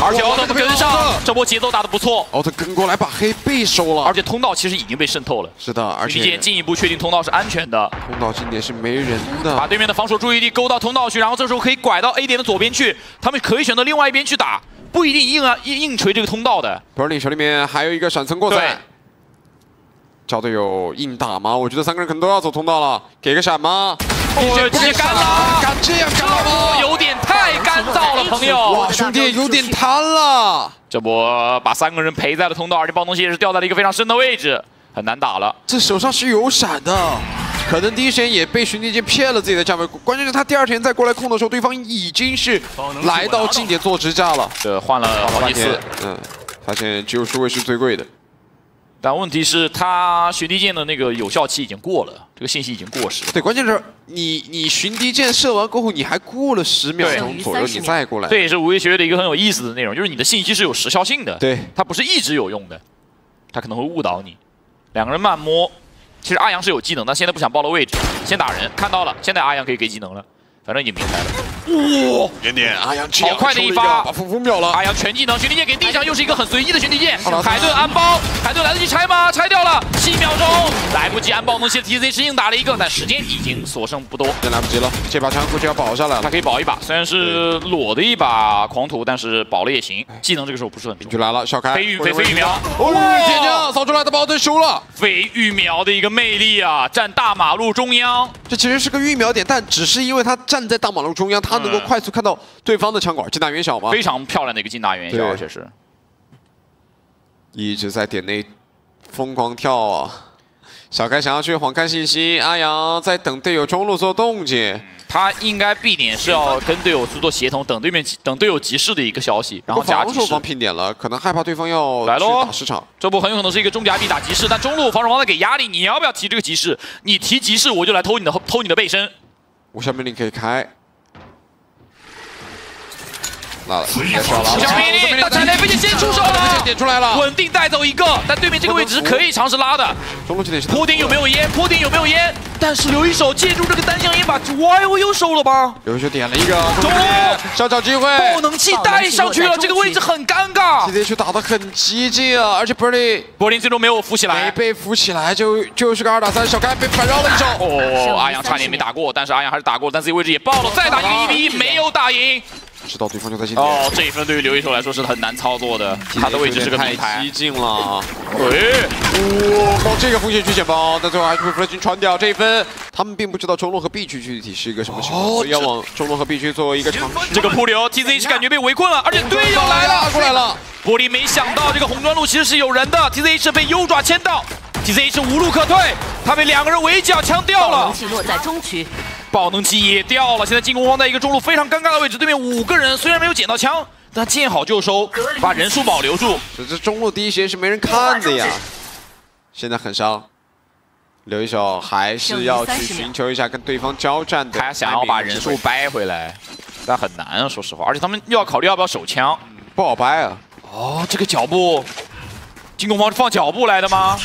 而且奥特跟上，这波节奏打的不错。奥特跟过来把黑背收了，而且通道其实已经被渗透了。是的，而且进一步确定通道是安全的。通道今点是没人的，把对面的防守注意力勾到通道去，然后这时候可以拐到 A 点的左边去，他们可以选择另外一边去打。不一定硬啊硬硬锤这个通道的。b u r l i n 手里面还有一个闪存过载，找队友硬打吗？我觉得三个人可能都要走通道了，给个闪吗？直接干了，敢这样干吗？有点太干燥了，朋友。哇，兄弟有点贪了。这波把三个人陪在了通道，而且暴东西也是掉在了一个非常深的位置。很难打了。这手上是有闪的，可能第一时间也被巡敌舰骗了自己的站位。关键是他第二天再过来控的时候，对方已经是来到近点做支架了。这换了好几次，嗯，发现只有数位是最贵的。但问题是，他巡敌箭的那个有效期已经过了，这个信息已经过时。对，关键是你你巡敌箭射完过后，你还过了十秒钟左右，你再过来。这也是无畏学院的一个很有意思的内容，就是你的信息是有时效性的。对，它不是一直有用的，它可能会误导你。两个人慢摸，其实阿阳是有技能，但现在不想暴露位置，先打人。看到了，现在阿阳可以给技能了。反正已经明白了，哇！点点阿阳好快的一发，把风风秒了。阿阳全技能，巡敌舰给地上又是一个很随意的巡敌舰。海顿安包，海顿来得及拆吗？拆掉了，七秒钟，来不及安包，能系 T C 是硬打了一个，但时间已经所剩不多，真来不及了。这把枪估计要保下来了，他可以保一把，虽然是裸的一把狂徒，但是保了也行。技能这个时候不是很就来了，小开飞玉飞飞玉苗，哦，点将扫出来的包队输了。飞玉苗的一个魅力啊，站大马路中央，这其实是个预秒点，但只是因为他站在大马路中央。他能够快速看到对方的枪管，近大远小吗？非常漂亮的一个近大远小，而且是一直在点内疯狂跳啊！小开想要去晃看信息，阿阳在等队友中路做动静。他应该必点是要跟队友去做协同，等对面等队友急事的一个消息，然后加防守方拼点了，可能害怕对方要来喽打市场。这波很有可能是一个中甲 B 打集市，但中路防守方在给压力，你要不要提这个集市？你提集市，我就来偷你的偷你的背身。我下命令可以开。拿了，别说了。小命令，大踩雷飞剑先出手了，点出来了，稳定带走一个。但对面这个位置是可以尝试拉的。中路这点是坡顶有没有烟？坡顶有没有烟？但是留一手，借助这个单向烟把 YO 又收了吧？留一手点了一个中路，想找机会，爆能器带上去了，这个位置很尴尬。这 H 打的很激进啊，而且 Bernie 柏林最终没有扶起来，没被扶起来就就是个二打三，小开被反绕了一手。哦，阿阳差点没打过，但是阿阳还是打过，但自己位置也爆了，再打一个一 v 一，没有打赢。知道对方就在近点哦，这一分对于刘一手来说是很难操作的，他的位置是个太激进了。喂，哇，冒这个风险去捡包，但最后还是被弗莱金穿掉。这一分，他们并不知道中路和 B 区具体是一个什么情况，所以要往中路和 B 区作为一个尝试。这个扑流，T Z H 感觉被围困了，而且队友来了，过来了。玻璃没想到这个红砖路其实是有人的，T Z H 被优爪牵到，T Z H 无路可退，他被两个人围剿，枪掉了。落在中区。爆能机也掉了，现在进攻方在一个中路非常尴尬的位置，对面五个人虽然没有捡到枪，但见好就收，把人数保留住。这中路第一时间是没人看的呀，现在很伤，刘一手还是要去寻求一下跟对方交战的，他想要把人数掰回来，但很难啊，说实话，而且他们又要考虑要不要手枪，不好掰啊。哦，这个脚步，进攻方是放脚步来的吗？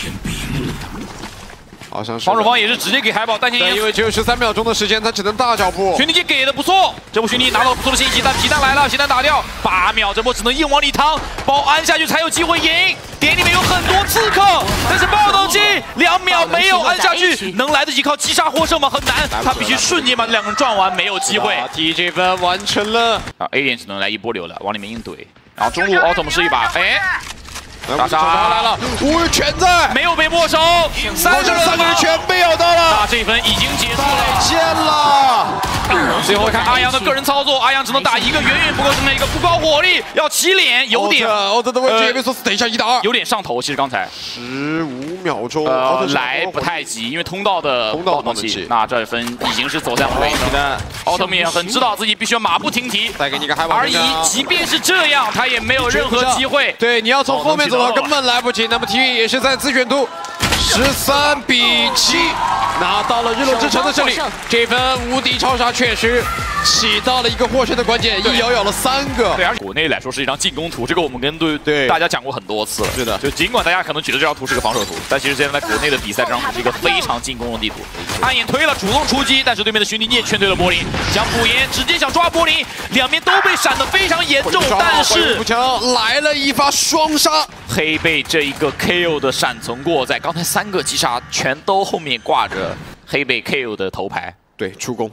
好像是防守方也是直接给海宝单线烟，因为只有十三秒钟的时间，他只能大脚步。巡敌舰给的不错，这波巡敌拿到不错的信息，但皮蛋来了，皮蛋打掉八秒，这波只能硬往里趟，保安下去才有机会赢。点里面有很多刺客，但是爆能机两秒没有按下去，能来得及靠击杀获胜吗？很难，他必须瞬间把这两个人转完，没有机会。T J 分完成了，啊 A 点只能来一波流了，往里面硬怼，然后中路奥特姆是一把，哎。大杀。来了，五人全在，没有被没收，三个人三个人全被咬到了，那这一分已经结束了，再见了。最后看阿阳的个人操作，阿阳只能打一个，远远不够胜的一个不高火力，要起脸，有点。奥特的位置也被说是等一下一打二，有点上头。其实刚才十五秒钟，呃，来不太急，因为通道的通道的器，那这一分已经是走向尾声的。奥特曼也很知道自己必须要马不停蹄，再给你个海宝。而已，即便是这样，他也没有任何机会。对，你要从后面走，根本来不及。那么 T 也是在自选图。十三比七拿到了日落之城的胜利，这份无敌超杀确实起到了一个获胜的关键，一咬咬了三个。对，而国内来说是一张进攻图，这个我们跟对对大家讲过很多次了。是的，就尽管大家可能觉得这张图是个防守图，但其实现在在国内的比赛这张图是一个非常进攻的地图。暗影推了，主动出击，但是对面的巡敌舰劝退了柏林，想补烟，直接想抓柏林，两边都被闪的非常严重，但是来了一发双杀。黑贝这一个 KO 的闪存过，在刚才三个击杀全都后面挂着黑贝 KO 的头牌，对，出攻。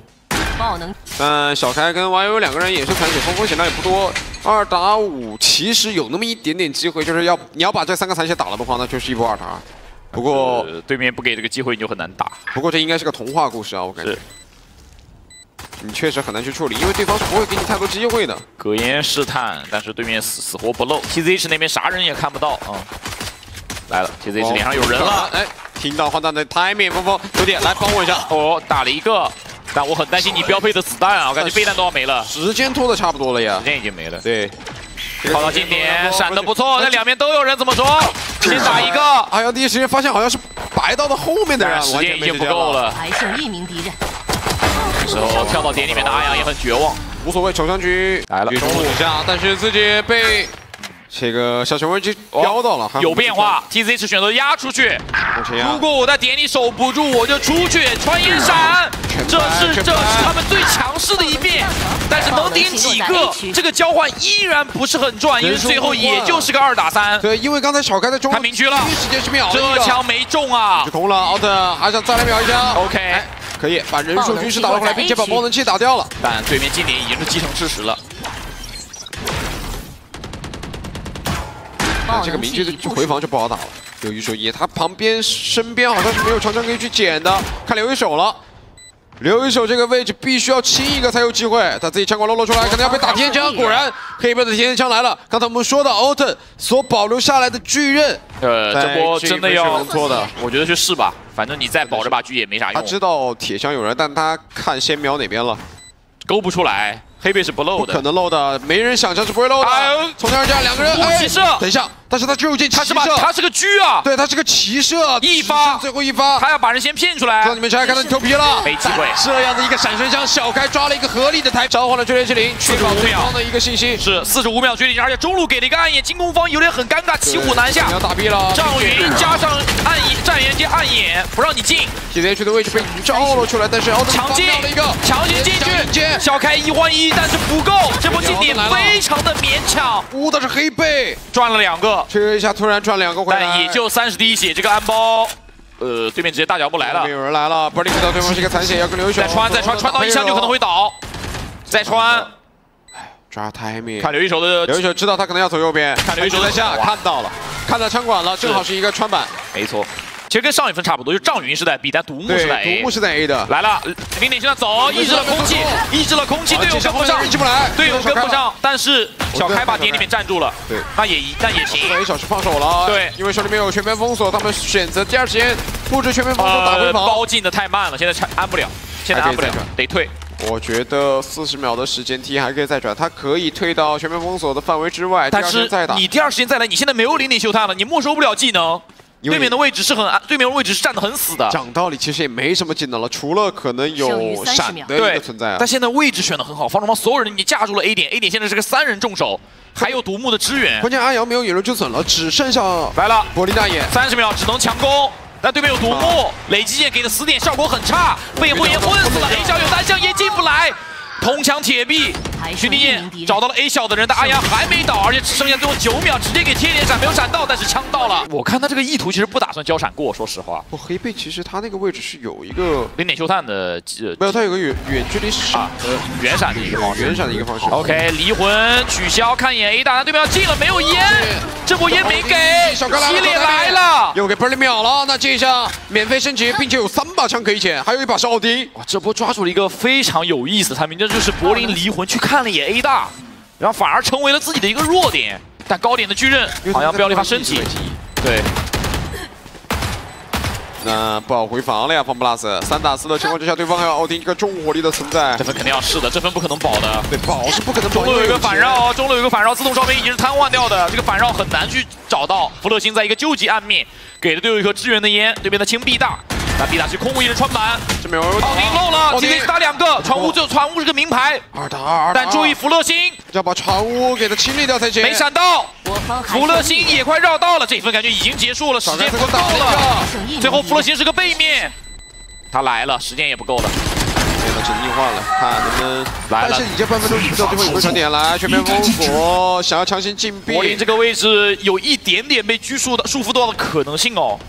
爆能。嗯，小开跟 YU 两个人也是残血，风风险量也不多，二打五其实有那么一点点机会，就是要你要把这三个残血打了的话，那就是一波二打二。不过对面不给这个机会，你就很难打。不过这应该是个童话故事啊，我感觉。你确实很难去处理，因为对方是不会给你太多机会的。隔烟试探，但是对面死死活不露。T Z H 那边啥人也看不到啊。来了，TZH 脸上有人了。哎，听到换弹的 timing，峰峰兄弟来帮我一下。哦，打了一个，但我很担心你标配的子弹啊，我感觉备弹都要没了。时间拖的差不多了呀，时间已经没了。对，跑到近点，闪的不错，那两边都有人，怎么说？先打一个。哎呀，第一时间发现好像是白道的后面的人，时间已经不够了，还剩一名敌人。时候跳到点里面的阿阳也很绝望，无所谓，首相局来了，中路一下，但是自己被。这个小熊危机飙到了，有变化。TZ 是选择压出去。如果我在点里守不住，我就出去穿烟闪。这是这是他们最强势的一面，但是能顶几个？这个交换依然不是很赚，因为最后也就是个二打三。对，因为刚才小开在中，他明狙了，第一时间是秒这枪没中啊，就空了。奥特还想再来秒一枪？OK，可以把人数军师打了回来，并且把爆能器打掉了。但对面近点已经是既成事实了。这个明确的回防就不好打了。有一说一，他旁边身边好像是没有长枪可以去捡的，看刘一手了。刘一手这个位置必须要清一个才有机会。他自己枪管漏了出来，可能要被打天枪。果然，黑贝的天枪来了。刚才我们说的奥特所保留下来的巨刃，呃，这波真的要错的，我觉得去试吧。反正你再保这把狙也没啥用。他知道铁箱有人，但他看先瞄哪边了，勾不出来。黑背是不漏的，不可能漏的，没人想象是不会漏的。从天而降，两个人，骑射，等一下，但是他只有件骑射，他是个狙啊，对他是个骑射，一发，最后一发，他要把人先骗出来。让你们看到你头皮了，没机会。这样的一个闪身枪，小开抓了一个合理的台，召唤了追猎之灵，确保对方的一个信息。是四十五秒距离，而且中路给了一个暗影，进攻方有点很尴尬，骑虎难下。要打毙了，赵云加上暗影战元接暗影，不让你进。TZH 的位置被招了出来，但是强进了一个，强行进去，小开一换一，但是不够。这波进点非常的勉强，呜的是黑背。赚了两个，这一下突然转两个回来，但也就三十滴血。这个安包，呃，对面直接大脚步来了，有人来了，不知道对方是一个残血，要跟刘一手再穿再穿，穿到一枪就可能会倒，再穿，抓 timing，看刘一手的，刘一手知道他可能要走右边，看刘一手在下看到了，看到枪管了，正好是一个穿板，没错。其实跟上一分差不多，就丈云是在 B，但独木是在 A。独木是在 A 的。来了，零点现在走，抑制了空气，抑制了空气，队友跟不上，队友跟不上。但是小开把点里面站住了，对，那也那也行。一小时放手了，对，因为手里面有全面封锁，他们选择第二时间布置全面封锁打回防。包进的太慢了，现在拆安不了，现在安不了，得退。我觉得四十秒的时间 T 还可以再转，他可以退到全面封锁的范围之外，但是你第二时间再来，你现在没有零点秀探了，你没收不了技能。对面的位置是很，对面的位置是站得很死的。讲道理，其实也没什么技能了，除了可能有闪的一个存在。但现在位置选的很好，方中方所有人你架住了 A 点，A 点现在是个三人重手，还有独木的支援。关键阿瑶没有野人就损了，只剩下来了柏林大眼，三十秒只能强攻。但对面有独木，累积剑给的死点效果很差，被不言混死了。A 小有单向也进不来。铜墙铁壁，徐立燕找到了 A 小的人，但阿阳还没倒，而且只剩下最后九秒，直接给贴脸闪，没有闪到，但是枪到了。我看他这个意图其实不打算交闪过，说实话。不，黑贝其实他那个位置是有一个零点秀探的，没有，他有个远远距离闪的，远闪的一个方式，远闪的一个方式。OK，离魂取消，看一眼 A 大，对面要进了，没有烟，这波烟没给，洗脸来了，又给 Berlin 秒了，那这一下免费升级，并且有三把枪可以捡，还有一把是奥迪。哇，这波抓住了一个非常有意思的，他明这就是柏林离。魂去看了一眼 A 大，然后反而成为了自己的一个弱点。但高点的巨刃好像标了一发身体，对。那不好回防了呀，方 plus 三打四的情况之下，对方还有奥丁一个重火力的存在，这分肯定要试的，这分不可能保的。对，保是不可能保。中路有一个反绕，中路有一个反绕，自动烧兵已经是瘫痪掉的，这个反绕很难去找到。弗勒星在一个究极暗面，给了队友一颗支援的烟，对面的青壁大。那必打是空无一人穿板，这边奥丁漏了，今天打两个船屋，就船屋是个名牌，二打二，但注意福乐星要把船屋给他清理掉才行。没闪到，福乐星也快绕到了，这一分感觉已经结束了，时间不够了。最后福乐星是个背面，他来了，时间也不够了。现在是逆换了，看能不能来了。但是已经半分钟知道对方有个传点来，全面封锁，想要强行进逼。柏林这个位置有一点点被拘束的束缚到的可能性哦，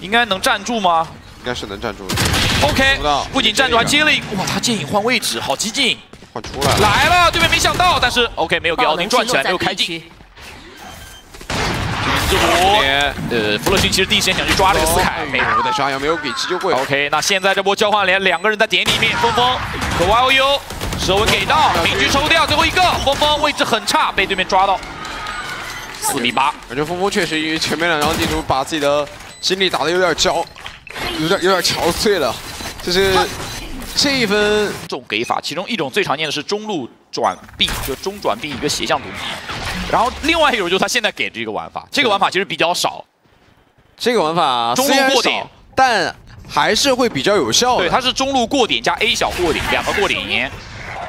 应该能站住吗？应该是能站住的。OK，不仅站住，还接了一哇！他剑影换位置，好激进。换出来来了，对面没想到，但是 OK 没有给奥丁转起来，没有开进。这波呃，弗洛星其实第一时间想去抓这个斯凯，没有在沙洋没有给急救会。OK，那现在这波交换连两个人在点里面，峰峰和 YOU 舌吻给到，明局抽掉最后一个，峰峰位置很差，被对面抓到。四比八。感觉峰峰确实因为前面两张地图把自己的精力打得有点焦，有点有点憔悴了，就是这一分这种给法，其中一种最常见的是中路转 B，，就中转 B 一个斜向毒臂，然后另外一种就是他现在给这个玩法，这个玩法其实比较少，这个玩法中路过点少，但还是会比较有效的。对，他是中路过点加 A 小过点，两个过点烟，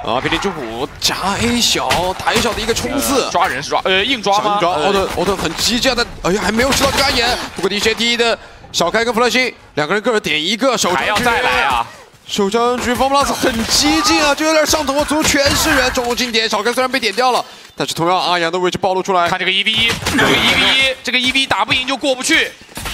啊，霹雳之虎加 A 小打 A 小的一个冲刺，抓人是抓，呃，硬抓吗？抓呃奥特奥特很激进的，哎呀还没有吃到这个暗眼，不过 DJ T 的小开跟弗洛西两个人各自点一个，手还要再来！啊！手枪局 f o r Plus 很激进啊，就有点上头，左右全是人，中路近点，小开虽然被点掉了，但是同样阿阳的位置暴露出来，看这个一 v 一，这个一 v 一，这个一 v 打不赢就过不去，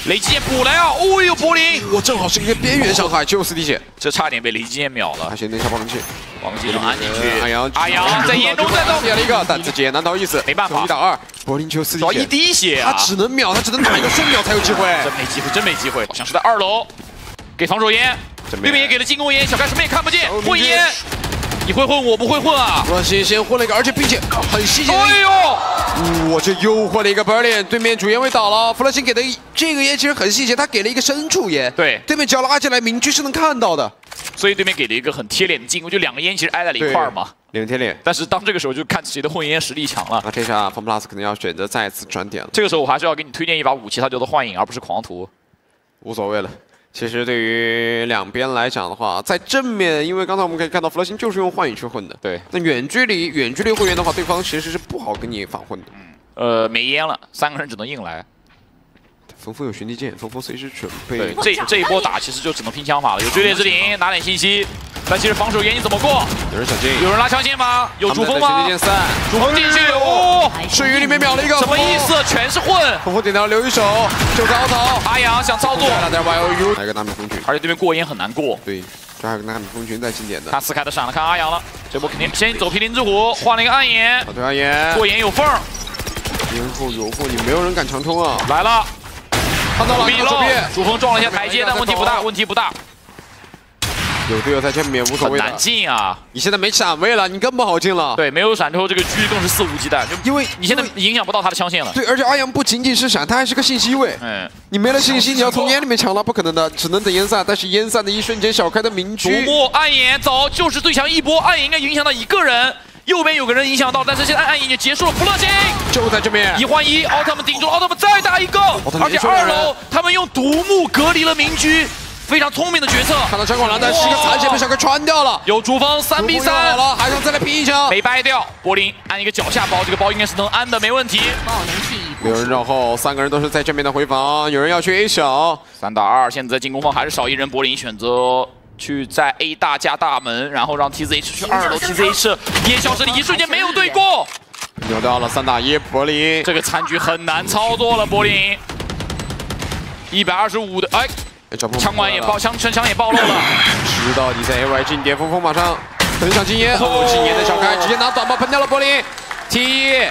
雷击剑补来啊！哦呦，柏林，我正好是一个边缘伤害，只有四滴血，这差点被雷击剑秒了。他，先拿下爆能器，王技能按进去，阿阳阿阳在严中战斗，点了一个，但自己也难逃一死，没办法。一打二，柏林只有四滴主要一血，滴血他啊，只能秒，他只能打一个瞬秒才有机会。真没机会，真没机会，好像是在二楼，给防守烟，对面也给了进攻烟，小开什么也看不见哦，混烟，你会混我不会混啊！弗勒辛先混了一个，而且并且很细节哎呦，我这又换了一个 Berlin，对面主烟位倒了，弗勒辛给的这个烟其实很细节，他给了一个深处烟，对对面只要拉进来，明居是能看到的。所以对面给了一个很贴脸的进攻，就两个烟其实挨在了一块儿嘛。脸贴脸。但是当这个时候就看谁的混烟实力强了。那这下 Fun Plus 可能要选择再次转点了，这个时候我还是要给你推荐一把武器，它叫做幻影，而不是狂徒。无所谓了。其实对于两边来讲的话，在正面，因为刚才我们可以看到弗洛辛就是用幻影去混的，对，那远距离远距离混员的话，对方其实是不好跟你反混的。呃，没烟了，三个人只能硬来。峰峰有旋地剑，峰峰随时准备对，这这一波打其实就只能拼枪法了。有追猎之灵，拿点信息。但其实防守烟你怎么过？有人想进，有人拉枪线吗？有主峰吗他们在旋地？剑三，主峰进去，哦，水鱼里面秒了一个，什么意？思？全是混。峰峰点到留一手，就高逃。阿阳想操作，来了点 Y O U，来个纳米风群，而且对面过烟很难过。对，这还有个纳米风群在经典的。看四开的闪了，看阿阳了。这波肯定先走麒麟之虎，换了一个暗眼，小对阿言，过眼有缝儿烟后有缝，你没有人敢强冲啊！来了，看到了，比喽看到这边，主峰撞了一下台阶，但问题不大，问题不大，有队友在前面无所谓难。进啊。你现在没闪位了，你更不好进了。，对，没有闪之后，这个狙更是肆无忌惮，就因为你现在影响不到他的枪线了。对，而且阿阳不仅仅是闪，他还是个信息位。嗯，你没了信息，你要从烟里面抢了，不可能的，只能等烟散。但是烟散的一瞬间，小开的明逐区末暗眼走，就是最强一波，暗眼应该影响到一个人，右边有个人影响到，但是现在暗影就结束了，不乐星就在这边一。换一，奥特曼顶住了，奥特曼再打一个，而且二楼他们用独木隔离了民居，非常聪明的决策。看到张广蓝，但是一个残血被小哥穿掉了。有主峰三比三好，了，还想再来拼一枪。没掰掉，柏林按一个脚下包，这个包应该是能安的，没问题。有人绕后，三个人都是在正面的回防，有人要去 A 小。三打二，现在进攻方还是少一人，柏林选择去在 A 大加大门，然后让 Tzh 去二楼，Tzh 烟消失的一瞬间没有对过，扭掉了三打一，柏林。这个残局很难操作了，柏林。一百二十五的哎，枪管也爆，枪全枪也暴露了，知道你在 A Y 进巅峰峰马上。等想禁烟，禁烟的小开直接拿短炮喷掉了柏林。T。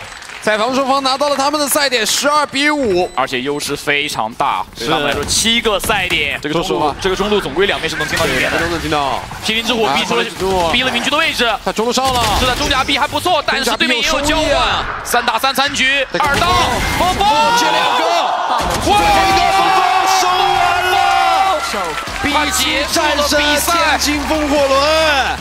在防守方拿到了他们的赛点，十二比五，而且优势非常大。是，来说七个赛点，这个中路，这个中路总归两边是能听到一点的，都能听到。麒麟之火逼出了，逼了明局的位置，他中路上了。是的，中甲逼还不错，但是对面也有交换，三打三三局，二刀，风风，这两个，哇，一个风风收完了，比奇战神了天风火轮。